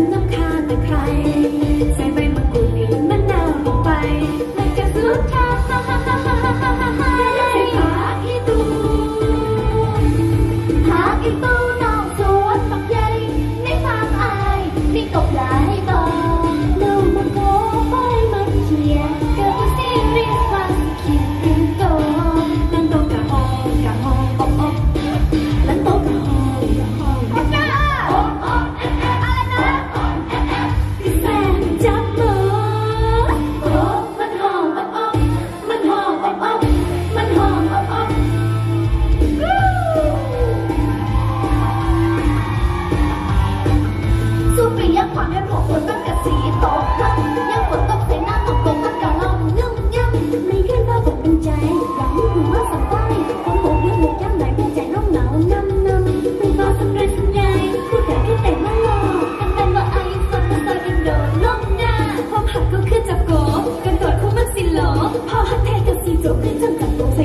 能看。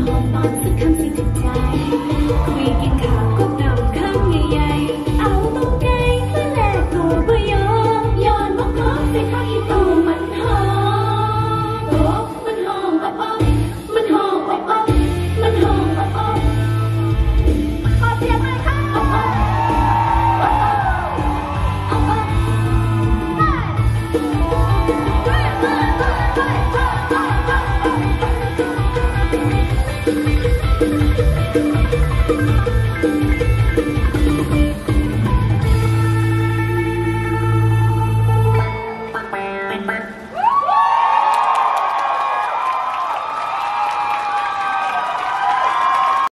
hold on to